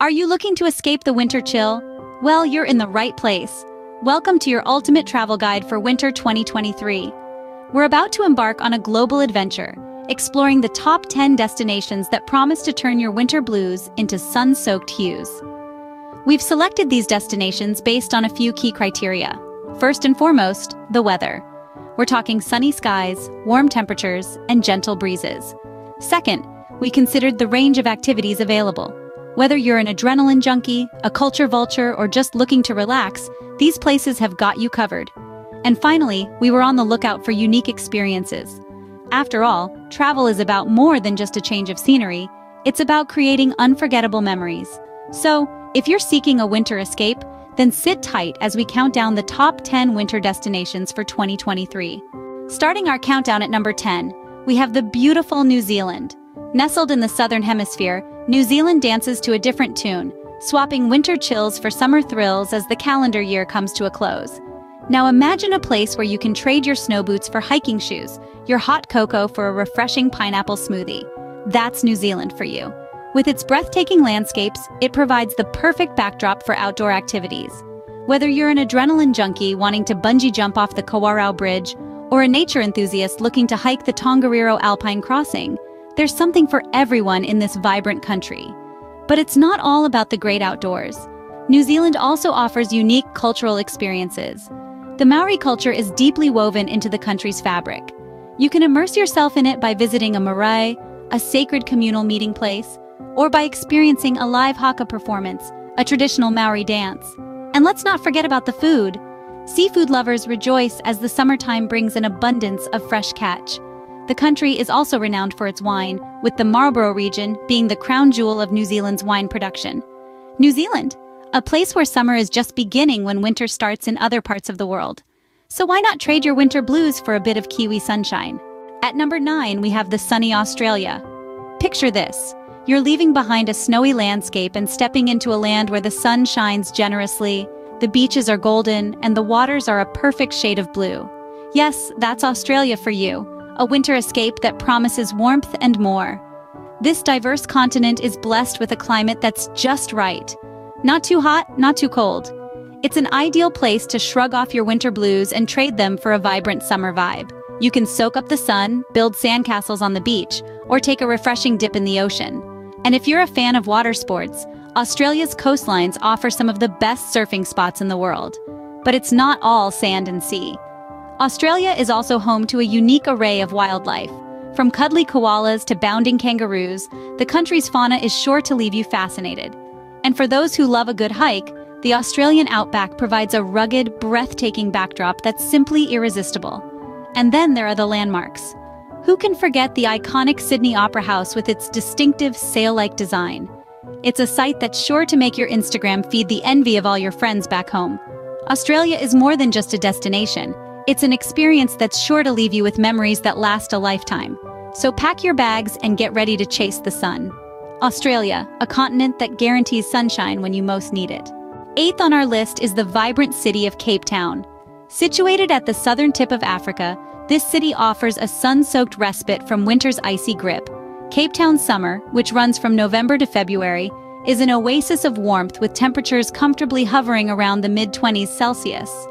Are you looking to escape the winter chill? Well, you're in the right place. Welcome to your ultimate travel guide for winter 2023. We're about to embark on a global adventure, exploring the top 10 destinations that promise to turn your winter blues into sun-soaked hues. We've selected these destinations based on a few key criteria. First and foremost, the weather. We're talking sunny skies, warm temperatures, and gentle breezes. Second, we considered the range of activities available. Whether you're an adrenaline junkie, a culture vulture, or just looking to relax, these places have got you covered. And finally, we were on the lookout for unique experiences. After all, travel is about more than just a change of scenery, it's about creating unforgettable memories. So, if you're seeking a winter escape, then sit tight as we count down the top 10 winter destinations for 2023. Starting our countdown at number 10, we have the beautiful New Zealand. Nestled in the southern hemisphere, New Zealand dances to a different tune, swapping winter chills for summer thrills as the calendar year comes to a close. Now imagine a place where you can trade your snow boots for hiking shoes, your hot cocoa for a refreshing pineapple smoothie. That's New Zealand for you. With its breathtaking landscapes, it provides the perfect backdrop for outdoor activities. Whether you're an adrenaline junkie wanting to bungee jump off the Kawarau Bridge, or a nature enthusiast looking to hike the Tongariro Alpine Crossing, there's something for everyone in this vibrant country. But it's not all about the great outdoors. New Zealand also offers unique cultural experiences. The Maori culture is deeply woven into the country's fabric. You can immerse yourself in it by visiting a marae, a sacred communal meeting place, or by experiencing a live haka performance, a traditional Maori dance. And let's not forget about the food. Seafood lovers rejoice as the summertime brings an abundance of fresh catch. The country is also renowned for its wine, with the Marlborough region being the crown jewel of New Zealand's wine production. New Zealand, a place where summer is just beginning when winter starts in other parts of the world. So why not trade your winter blues for a bit of Kiwi sunshine? At number 9, we have the sunny Australia. Picture this. You're leaving behind a snowy landscape and stepping into a land where the sun shines generously, the beaches are golden, and the waters are a perfect shade of blue. Yes, that's Australia for you, a winter escape that promises warmth and more. This diverse continent is blessed with a climate that's just right, not too hot, not too cold. It's an ideal place to shrug off your winter blues and trade them for a vibrant summer vibe. You can soak up the sun, build sandcastles on the beach, or take a refreshing dip in the ocean. And if you're a fan of water sports, Australia's coastlines offer some of the best surfing spots in the world. But it's not all sand and sea. Australia is also home to a unique array of wildlife. From cuddly koalas to bounding kangaroos, the country's fauna is sure to leave you fascinated. And for those who love a good hike, the Australian outback provides a rugged, breathtaking backdrop that's simply irresistible. And then there are the landmarks. Who can forget the iconic Sydney Opera House with its distinctive sail-like design? It's a sight that's sure to make your Instagram feed the envy of all your friends back home. Australia is more than just a destination. It's an experience that's sure to leave you with memories that last a lifetime. So pack your bags and get ready to chase the sun. Australia, a continent that guarantees sunshine when you most need it. Eighth on our list is the vibrant city of Cape Town. Situated at the southern tip of Africa, this city offers a sun-soaked respite from winter's icy grip. Cape Town summer, which runs from November to February, is an oasis of warmth with temperatures comfortably hovering around the mid-20s Celsius.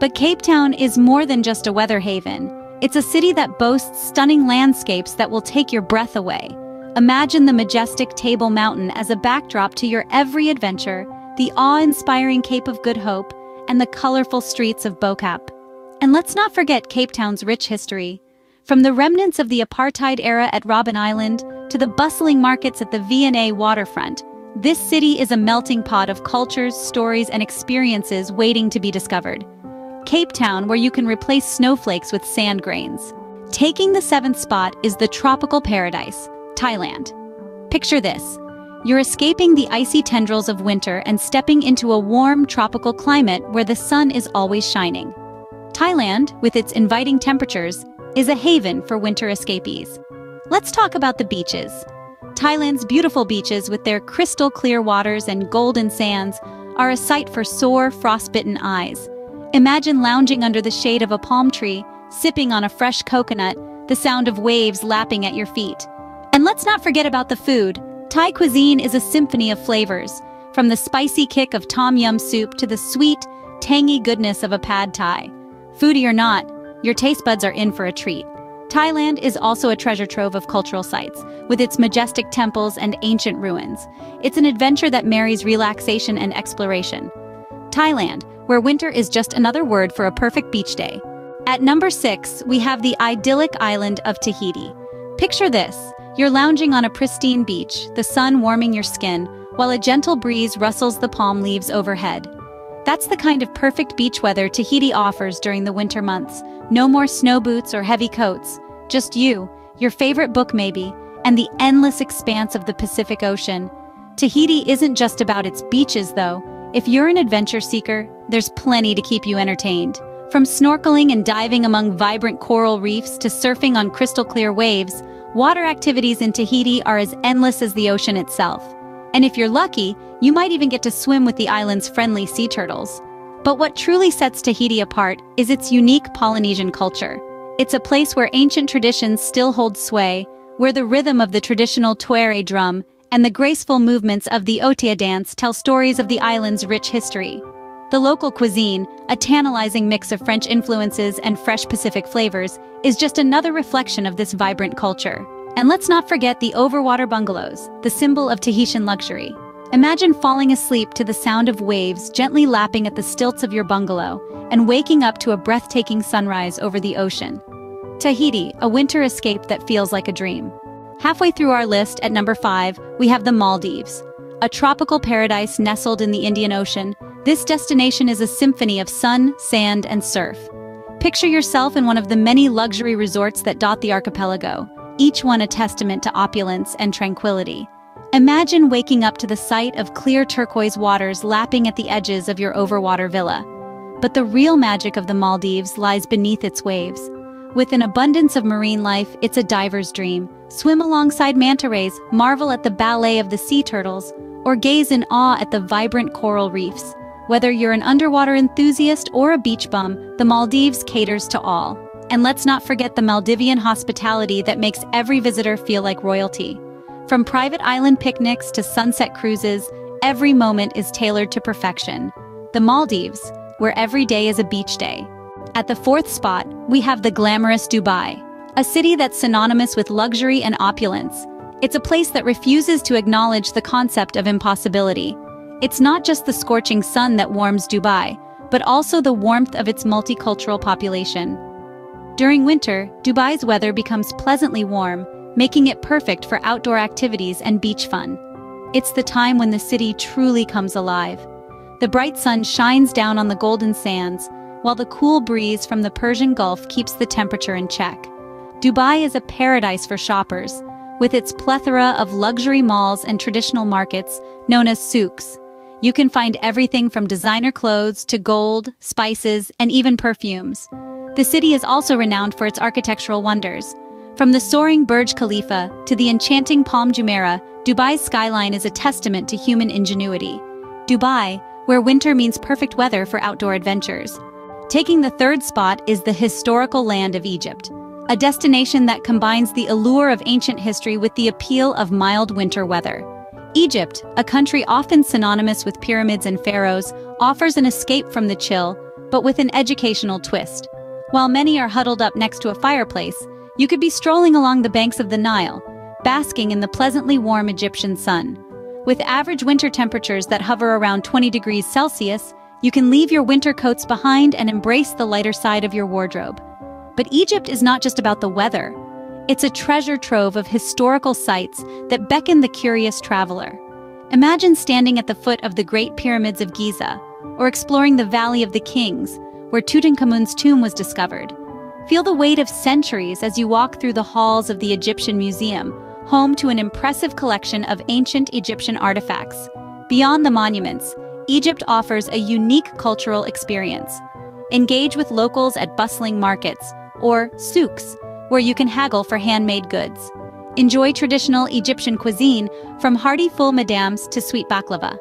But Cape Town is more than just a weather haven. It's a city that boasts stunning landscapes that will take your breath away. Imagine the majestic Table Mountain as a backdrop to your every adventure, the awe-inspiring Cape of Good Hope, and the colorful streets of Bo-Kaap. And let's not forget Cape Town's rich history. From the remnants of the apartheid era at Robben Island to the bustling markets at the V&A waterfront, this city is a melting pot of cultures, stories, and experiences waiting to be discovered. Cape Town, where you can replace snowflakes with sand grains. Taking the seventh spot is the tropical paradise, Thailand. Picture this. You're escaping the icy tendrils of winter and stepping into a warm, tropical climate where the sun is always shining. Thailand, with its inviting temperatures, is a haven for winter escapees. Let's talk about the beaches. Thailand's beautiful beaches with their crystal clear waters and golden sands are a sight for sore, frostbitten eyes. Imagine lounging under the shade of a palm tree, sipping on a fresh coconut, the sound of waves lapping at your feet. And let's not forget about the food. Thai cuisine is a symphony of flavors, from the spicy kick of tom yum soup to the sweet, tangy goodness of a pad thai. Foodie or not, your taste buds are in for a treat. Thailand is also a treasure trove of cultural sites, with its majestic temples and ancient ruins. It's an adventure that marries relaxation and exploration. Thailand, where winter is just another word for a perfect beach day. At number 6, we have the idyllic island of Tahiti. Picture this, you're lounging on a pristine beach, the sun warming your skin, while a gentle breeze rustles the palm leaves overhead. That's the kind of perfect beach weather Tahiti offers during the winter months. No more snow boots or heavy coats. Just you, your favorite book maybe, and the endless expanse of the Pacific Ocean. Tahiti isn't just about its beaches though. If you're an adventure seeker, there's plenty to keep you entertained. From snorkeling and diving among vibrant coral reefs to surfing on crystal clear waves, water activities in Tahiti are as endless as the ocean itself. And if you're lucky, you might even get to swim with the island's friendly sea turtles. But what truly sets Tahiti apart is its unique Polynesian culture. It's a place where ancient traditions still hold sway, where the rhythm of the traditional to'ere drum and the graceful movements of the otea dance tell stories of the island's rich history. The local cuisine, a tantalizing mix of French influences and fresh Pacific flavors, is just another reflection of this vibrant culture. And let's not forget the overwater bungalows, the symbol of Tahitian luxury. Imagine falling asleep to the sound of waves gently lapping at the stilts of your bungalow and waking up to a breathtaking sunrise over the ocean. Tahiti, a winter escape that feels like a dream. Halfway through our list, at number 5, we have the Maldives. A tropical paradise nestled in the Indian Ocean, this destination is a symphony of sun, sand, and surf. Picture yourself in one of the many luxury resorts that dot the archipelago, each one a testament to opulence and tranquility. Imagine waking up to the sight of clear turquoise waters lapping at the edges of your overwater villa. But the real magic of the Maldives lies beneath its waves. With an abundance of marine life, it's a diver's dream. Swim alongside manta rays, marvel at the ballet of the sea turtles, or gaze in awe at the vibrant coral reefs. Whether you're an underwater enthusiast or a beach bum, the Maldives caters to all. And let's not forget the Maldivian hospitality that makes every visitor feel like royalty. From private island picnics to sunset cruises, every moment is tailored to perfection. The Maldives, where every day is a beach day. At the fourth spot, we have the glamorous Dubai, a city that's synonymous with luxury and opulence. It's a place that refuses to acknowledge the concept of impossibility. It's not just the scorching sun that warms Dubai, but also the warmth of its multicultural population. During winter, Dubai's weather becomes pleasantly warm, making it perfect for outdoor activities and beach fun. It's the time when the city truly comes alive. The bright sun shines down on the golden sands, while the cool breeze from the Persian Gulf keeps the temperature in check. Dubai is a paradise for shoppers, with its plethora of luxury malls and traditional markets known as souks. You can find everything from designer clothes to gold, spices, and even perfumes. The city is also renowned for its architectural wonders. From the soaring Burj Khalifa to the enchanting Palm Jumeirah, Dubai's skyline is a testament to human ingenuity. Dubai, where winter means perfect weather for outdoor adventures. Taking the third spot is the historical land of Egypt, a destination that combines the allure of ancient history with the appeal of mild winter weather. Egypt, a country often synonymous with pyramids and pharaohs, offers an escape from the chill, but with an educational twist. While many are huddled up next to a fireplace, you could be strolling along the banks of the Nile, basking in the pleasantly warm Egyptian sun. With average winter temperatures that hover around 20 degrees Celsius, you can leave your winter coats behind and embrace the lighter side of your wardrobe. But Egypt is not just about the weather. It's a treasure trove of historical sites that beckon the curious traveler. Imagine standing at the foot of the Great Pyramids of Giza, or exploring the Valley of the Kings, where Tutankhamun's tomb was discovered. Feel the weight of centuries as you walk through the halls of the Egyptian Museum, home to an impressive collection of ancient Egyptian artifacts. Beyond the monuments, Egypt offers a unique cultural experience. Engage with locals at bustling markets, or souks, where you can haggle for handmade goods. Enjoy traditional Egyptian cuisine from hearty ful medames to sweet baklava.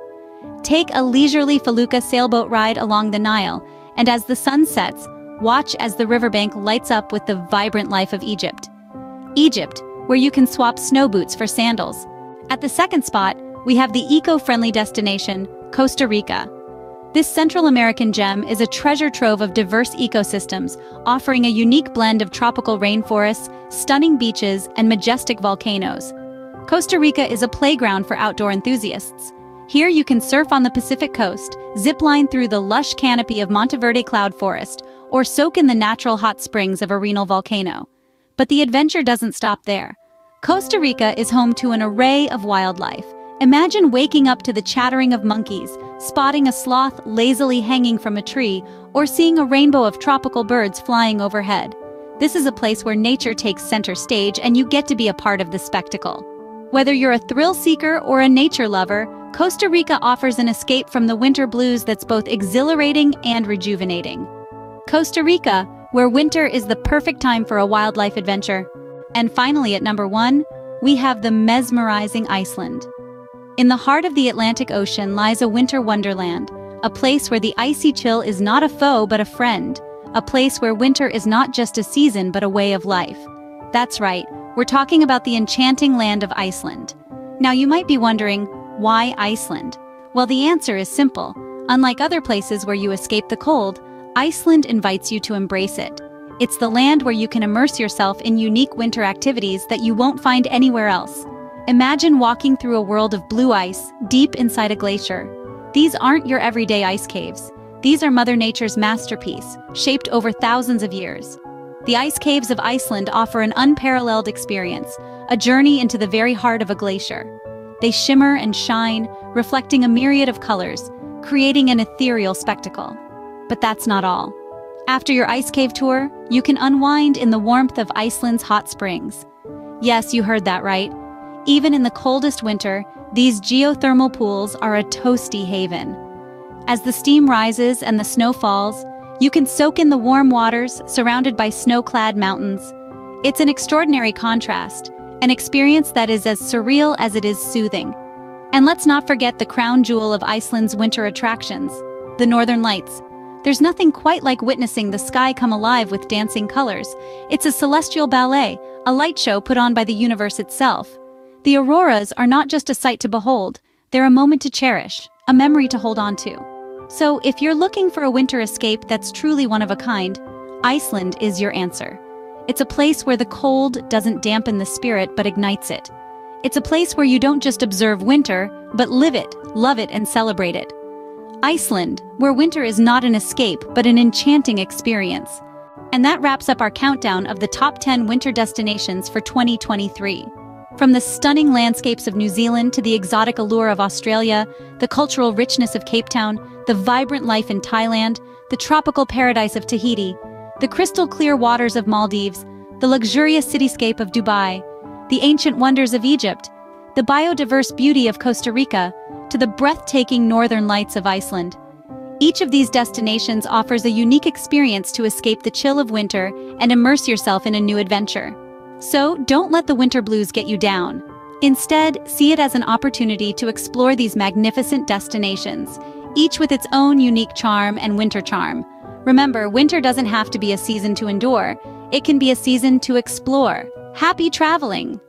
Take a leisurely felucca sailboat ride along the Nile, and as the sun sets, watch as the riverbank lights up with the vibrant life of Egypt. Egypt, where you can swap snow boots for sandals. At the second spot, we have the eco-friendly destination, Costa Rica. This Central American gem is a treasure trove of diverse ecosystems, offering a unique blend of tropical rainforests, stunning beaches, and majestic volcanoes. Costa Rica is a playground for outdoor enthusiasts. Here you can surf on the Pacific coast, zipline through the lush canopy of Monteverde cloud forest, or soak in the natural hot springs of Arenal volcano. But the adventure doesn't stop there. Costa Rica is home to an array of wildlife. Imagine waking up to the chattering of monkeys, spotting a sloth lazily hanging from a tree, or seeing a rainbow of tropical birds flying overhead. This is a place where nature takes center stage and you get to be a part of the spectacle. Whether you're a thrill seeker or a nature lover, Costa Rica offers an escape from the winter blues that's both exhilarating and rejuvenating. Costa Rica, where winter is the perfect time for a wildlife adventure. And finally, at number one, we have the mesmerizing Iceland. In the heart of the Atlantic Ocean lies a winter wonderland, a place where the icy chill is not a foe but a friend, a place where winter is not just a season but a way of life. That's right, we're talking about the enchanting land of Iceland. Now you might be wondering, why Iceland? Well, the answer is simple. Unlike other places where you escape the cold, Iceland invites you to embrace it. It's the land where you can immerse yourself in unique winter activities that you won't find anywhere else. Imagine walking through a world of blue ice, deep inside a glacier. These aren't your everyday ice caves. These are Mother Nature's masterpiece, shaped over thousands of years. The ice caves of Iceland offer an unparalleled experience, a journey into the very heart of a glacier. They shimmer and shine, reflecting a myriad of colors, creating an ethereal spectacle. But that's not all. After your ice cave tour, you can unwind in the warmth of Iceland's hot springs. Yes, you heard that right. Even in the coldest winter, these geothermal pools are a toasty haven. As the steam rises and the snow falls, you can soak in the warm waters surrounded by snow-clad mountains. It's an extraordinary contrast, an experience that is as surreal as it is soothing. And let's not forget the crown jewel of Iceland's winter attractions, the Northern Lights. There's nothing quite like witnessing the sky come alive with dancing colors. It's a celestial ballet, a light show put on by the universe itself. The auroras are not just a sight to behold, they're a moment to cherish, a memory to hold on to. So if you're looking for a winter escape that's truly one of a kind, Iceland is your answer. It's a place where the cold doesn't dampen the spirit but ignites it. It's a place where you don't just observe winter, but live it, love it, and celebrate it. Iceland, where winter is not an escape but an enchanting experience. And that wraps up our countdown of the top 10 winter destinations for 2023. From the stunning landscapes of New Zealand to the exotic allure of Australia, the cultural richness of Cape Town, the vibrant life in Thailand, the tropical paradise of Tahiti, the crystal clear waters of Maldives, the luxurious cityscape of Dubai, the ancient wonders of Egypt, the biodiverse beauty of Costa Rica, to the breathtaking northern lights of Iceland. Each of these destinations offers a unique experience to escape the chill of winter and immerse yourself in a new adventure. So don't let the winter blues get you down. Instead, see it as an opportunity to explore these magnificent destinations, each with its own unique charm and winter charm. Remember, winter doesn't have to be a season to endure. It can be a season to explore. Happy traveling!